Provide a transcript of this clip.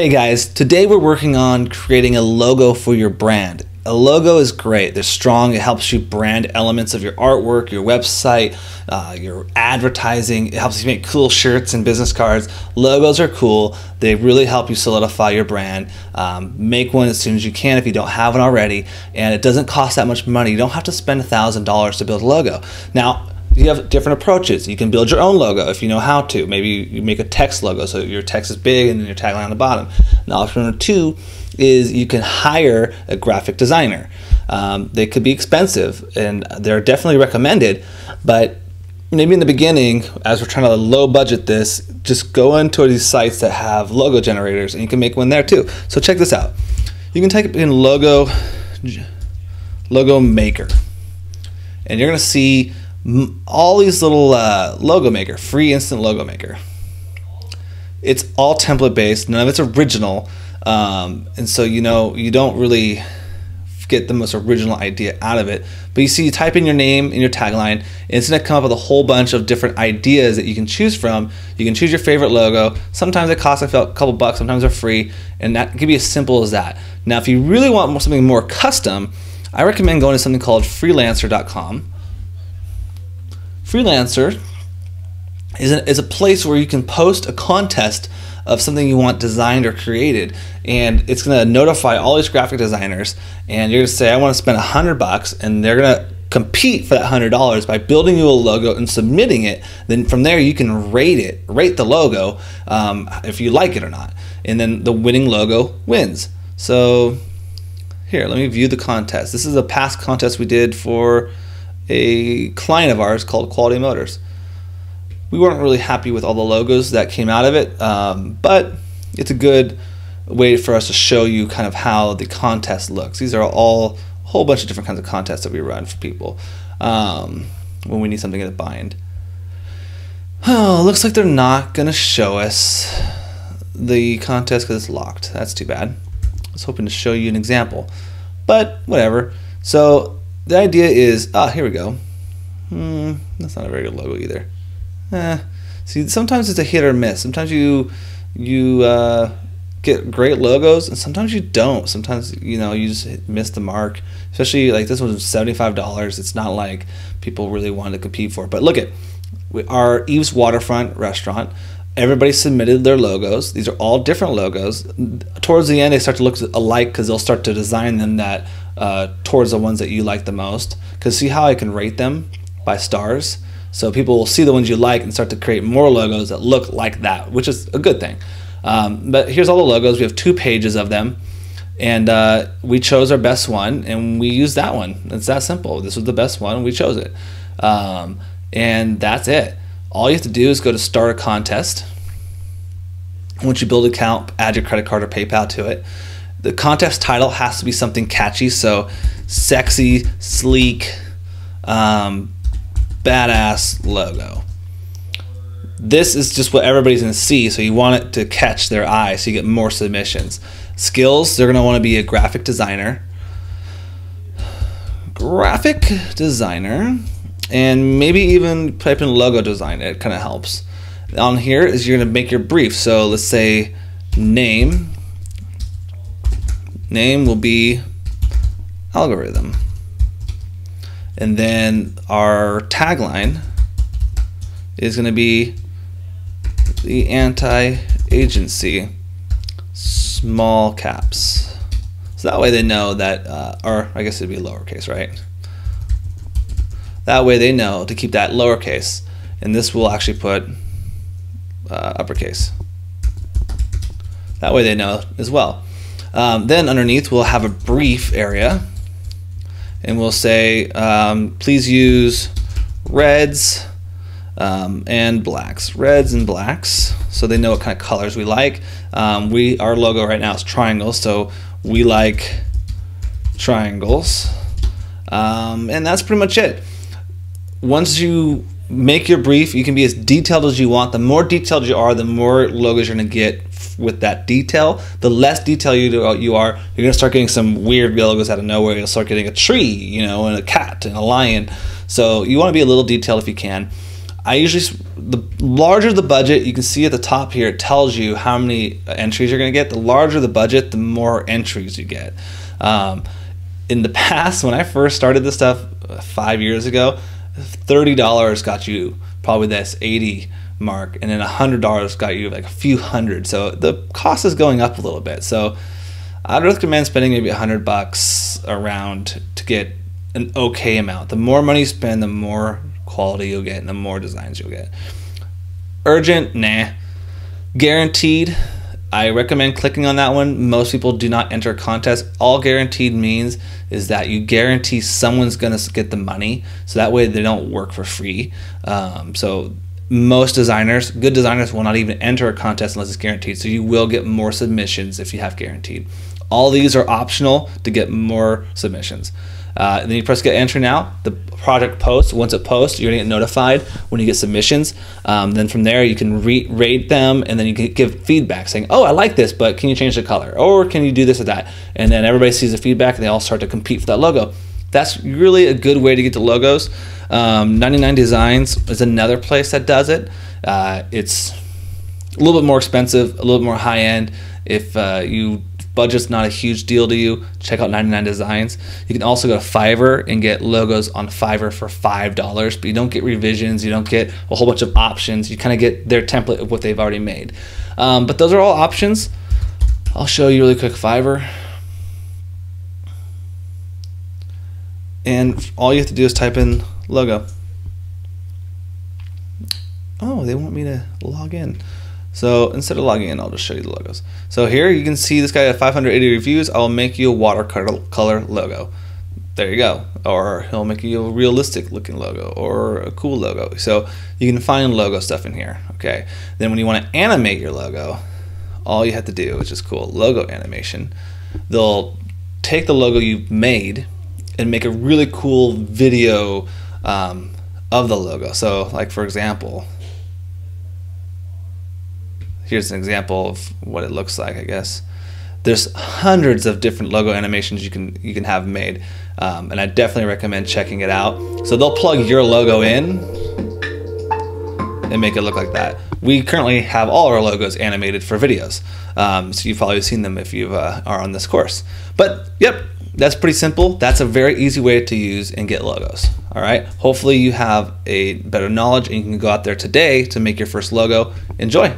Hey guys, today we're working on creating a logo for your brand. A logo is great. They're strong. It helps you brand elements of your artwork, your website, uh, your advertising. It helps you make cool shirts and business cards. Logos are cool. They really help you solidify your brand. Um, make one as soon as you can if you don't have one already. And it doesn't cost that much money. You don't have to spend $1,000 to build a logo. Now, you have different approaches. You can build your own logo if you know how to. Maybe you make a text logo so your text is big and then your tagline on the bottom. Now, option number two is you can hire a graphic designer. Um, they could be expensive and they're definitely recommended, but maybe in the beginning, as we're trying to low budget this, just go into these sites that have logo generators and you can make one there too. So check this out. You can type in logo logo maker and you're going to see all these little uh, logo maker, free instant logo maker. It's all template based, none of it's original, um, and so you know you don't really get the most original idea out of it. But you see, you type in your name and your tagline, and it's to come up with a whole bunch of different ideas that you can choose from. You can choose your favorite logo. Sometimes it costs a couple bucks, sometimes they're free, and that can be as simple as that. Now, if you really want something more custom, I recommend going to something called freelancer.com. Freelancer is a, is a place where you can post a contest of something you want designed or created. And it's going to notify all these graphic designers and you're going to say i want to spend a hundred bucks and they're going to compete for that hundred dollars by building you a logo and submitting it. Then from there you can rate it rate the logo um, if you like it or not. And then the winning logo wins. So here let me view the contest. This is a past contest we did for a client of ours called Quality Motors. We weren't really happy with all the logos that came out of it, um, but it's a good way for us to show you kind of how the contest looks. These are all a whole bunch of different kinds of contests that we run for people um, when we need something to bind. Oh, looks like they're not going to show us the contest because it's locked. That's too bad. I was hoping to show you an example, but whatever. So the idea is, ah, here we go. Hmm, that's not a very good logo either. Eh. See, sometimes it's a hit or miss. Sometimes you you uh, get great logos, and sometimes you don't. Sometimes you know you just miss the mark. Especially like this was seventy five dollars. It's not like people really wanted to compete for. It. But look at our Eve's Waterfront restaurant. Everybody submitted their logos. These are all different logos. Towards the end, they start to look alike because they'll start to design them that uh, towards the ones that you like the most. Because see how I can rate them by stars? So people will see the ones you like and start to create more logos that look like that, which is a good thing. Um, but here's all the logos. We have two pages of them. And uh, we chose our best one and we used that one. It's that simple. This was the best one. We chose it. Um, and that's it. All you have to do is go to start a contest. Once you build an account, add your credit card or PayPal to it the contest title has to be something catchy. So, sexy, sleek, um, badass logo. This is just what everybody's going to see, so you want it to catch their eye so you get more submissions. Skills, they're going to want to be a graphic designer. Graphic designer, and maybe even type in logo design, it kind of helps. On here is you're going to make your brief. So let's say name, name will be algorithm. And then our tagline is going to be the anti-agency small caps. So that way they know that, uh, or I guess it'd be lowercase, right? That way they know to keep that lowercase. And this will actually put uh, uppercase. That way they know as well. Um, then underneath we'll have a brief area and we'll say um, please use reds um, and blacks. Reds and blacks so they know what kind of colors we like. Um, we our logo right now is triangles so we like triangles. Um, and that's pretty much it. Once you make your brief you can be as detailed as you want. The more detailed you are the more logos you're going to get with that detail. The less detail you do, you are, you're gonna start getting some weird logos out of nowhere. You'll start getting a tree, you know, and a cat and a lion. So you want to be a little detailed if you can. I usually the larger the budget, you can see at the top here, it tells you how many entries you're to get. The larger the budget, the more entries you get. Um, in the past, when I first started this stuff uh, five years ago, thirty dollars got you probably this eighty mark, and then a hundred dollars got you like a few hundred. So the cost is going up a little bit. So I'd recommend spending maybe a hundred bucks around to get an okay amount. The more money you spend, the more quality you'll get and the more designs you'll get. Urgent, nah. Guaranteed, I recommend clicking on that one. Most people do not enter a contest. All guaranteed means is that you guarantee someone's going to get the money, so that way they don't work for free. Um, so most designers, good designers, will not even enter a contest unless it's guaranteed. So you will get more submissions if you have guaranteed. All these are optional to get more submissions. Uh, then you press get enter now. The project posts. Once it posts, you're gonna get notified when you get submissions. Um, then from there, you can rate them, and then you can give feedback saying, "Oh, I like this, but can you change the color? Or can you do this or that?" And then everybody sees the feedback, and they all start to compete for that logo. That's really a good way to get the logos. Um, 99 Designs is another place that does it. Uh, it's a little bit more expensive, a little more high end. If uh, you budget's not a huge deal to you, check out 99 Designs. You can also go to Fiverr and get logos on Fiverr for $5, but you don't get revisions, you don't get a whole bunch of options. You kind of get their template of what they've already made. Um, but those are all options. I'll show you really quick Fiverr. And all you have to do is type in logo. Oh, they want me to log in. So instead of logging in, I'll just show you the logos. So here you can see this guy had 580 reviews. I'll make you a watercolor color logo. There you go. Or he'll make you a realistic looking logo or a cool logo. So you can find logo stuff in here. Okay. Then when you want to animate your logo, all you have to do, which is cool, logo animation. They'll take the logo you've made and make a really cool video um, of the logo. So like for example, here's an example of what it looks like, I guess. There's hundreds of different logo animations you can you can have made, um, and I definitely recommend checking it out. So they'll plug your logo in and make it look like that. We currently have all our logos animated for videos, um, so you've probably seen them if you uh, are on this course. But yep, that's pretty simple. That's a very easy way to use and get logos. All right. Hopefully you have a better knowledge and you can go out there today to make your first logo. Enjoy.